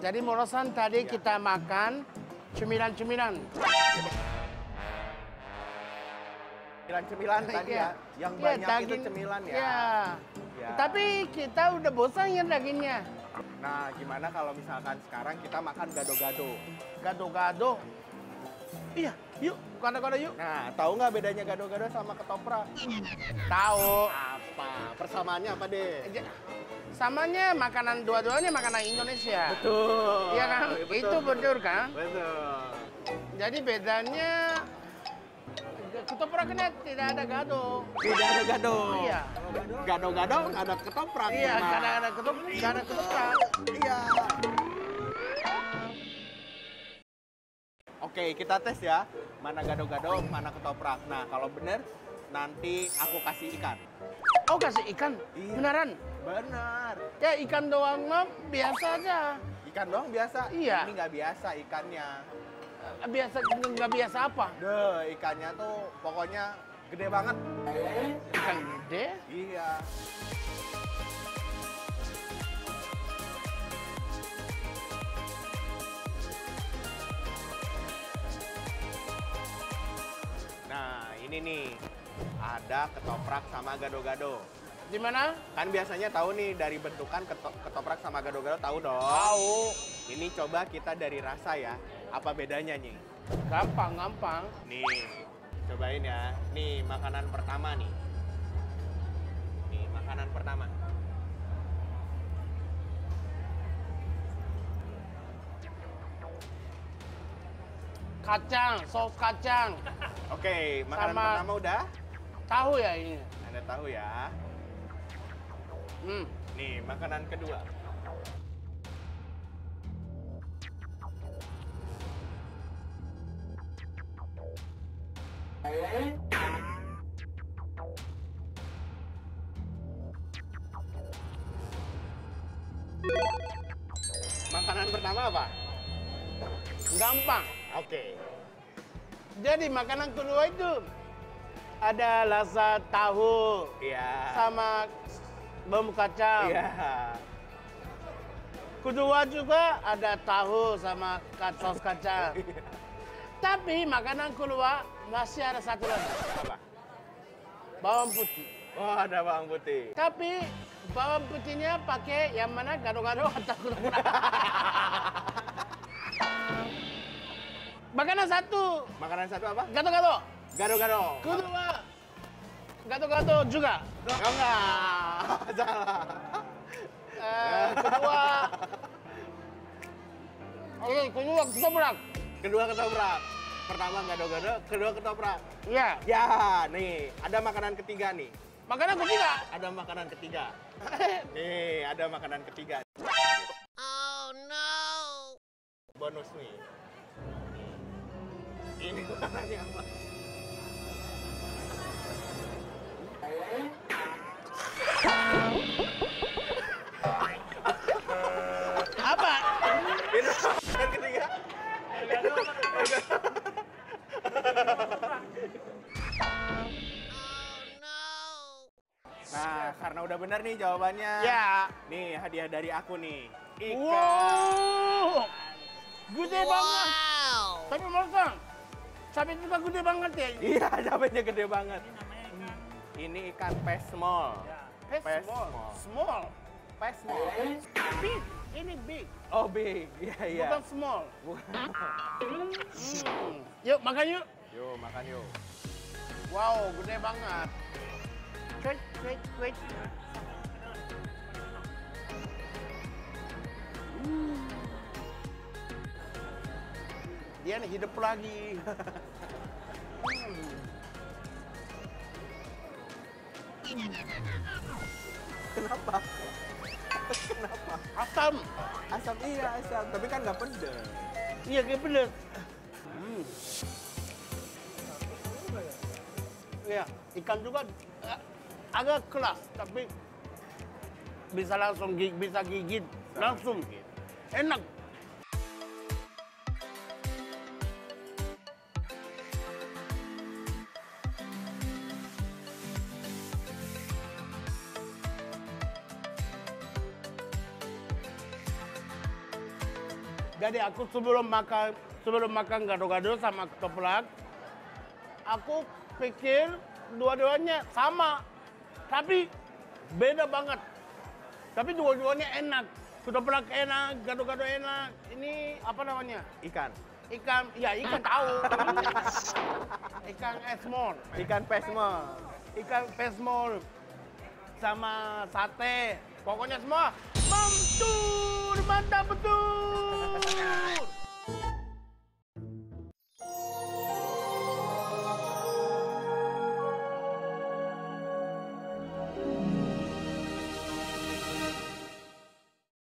Jadi Morosan tadi kita makan cemilan-cemilan. Cemilan-cemilan tadi Iya. ya. Yang Iya, banyak itu daging- cemilan ya. Iya. Iya. Tapi kita udah bosan ya dagingnya. Nah, gimana kalau misalkan sekarang kita makan gado-gado? Gado-gado. Iya, yuk, gado-gado yuk. Nah, tahu nggak bedanya gado-gado sama ketoprak? Tahu. Apa? Persamaannya apa deh? Samanya makanan dua-duanya makanan Indonesia. Betul. Iya kan? Itu betul kan? Betul. Jadi bedanya ketopraknya tidak ada gado. Tidak ada gado. Iya. Gado-gado nggak ada ketoprak. Iya, memang. karena ada ketoprak, nggak ada ketoprak. Iya. Oke, kita tes ya. Mana gado-gado, mana ketoprak. Nah, kalau bener, nanti aku kasih ikan. Oh kasih ikan? Iya. Beneran? Benar. Ya ikan doang mah biasa aja. Ikan doang biasa. Iya. Ini nggak biasa ikannya. Eh, Biasa nggak biasa apa? Deh, ikannya tuh pokoknya gede banget. Ikan ini nih. Ada ketoprak sama gado-gado. Di mana? Kan biasanya tahu nih dari bentukan keto- ketoprak sama gado-gado tahu dong. Tahu. Ini coba kita dari rasa ya. Apa bedanya nih? Gampang, gampang. Nih, cobain ya. Nih, makanan pertama nih. Nih, makanan pertama. Kacang, saus kacang. Oke, makanan Sama- pertama udah? Tahu ya ini? Anda tahu ya. Hmm. Nih, makanan kedua. Makanan pertama apa? Gampang. Oke. Jadi makanan kedua itu ada rasa tahu Iya. sama bumbu kacang. Iya. Kedua juga ada tahu sama saus kacang. Tapi makanan kedua masih ada satu lagi, Apa? bawang putih. Oh, ada bawang putih. Tapi bawang putihnya pakai yang mana gado-gado atau ketoprak. Makanan satu, Makanan satu apa? gado-gado. Gado-gado. Kedua, gado-gado juga. Oh, enggak. Salah. Eh, kedua, oh, kedua ketoprak. Kedua ketoprak. Pertama gado-gado, kedua ketoprak. Iya, Ya, nih, ada makanan ketiga nih. makanan ketiga. Ada makanan ketiga. Nih, ada makanan ketiga. Oh no! Bonus nih. Ini makanannya apa? Apa? Ini makanan ketiga. Oh no! Nah, karena udah benar nih jawabannya. Ya. Nih, hadiah dari aku nih. Ikan. Wow, gede banget. Wow! Tapi Mosang, cabai juga gede banget ya. Iya, cabenya gede banget. Ini ikan pesmol. Eh, Pes small. small. Small. Pesmol. Big. Ini big. Oh, big. Iya, iya. Bukan small. Bukan. Hmm. Yuk, makan yuk. Yuk, makan yuk. Wow, gede banget. Wait, wait, wait. Hmm. Dia nih hidup lagi. Kenapa? Kenapa? Asam. Asam iya, asam. Tapi kan nggak pedes. Iya, kayak pedes. Hmm. Iya, ikan juga eh, agak keras, tapi bisa langsung gig, bisa gigit langsung. Enak. Jadi aku sebelum makan sebelum makan gado-gado sama ketoprak, aku pikir dua-duanya sama, tapi beda banget. Tapi dua-duanya enak. Ketoprak enak, gado-gado enak. Ini apa namanya? Ikan. Ikan, ya ikan tahu. ikan esmon, Ikan pesmo. ikan pesmol sama sate. Pokoknya semua mantul, mantap betul. Dude!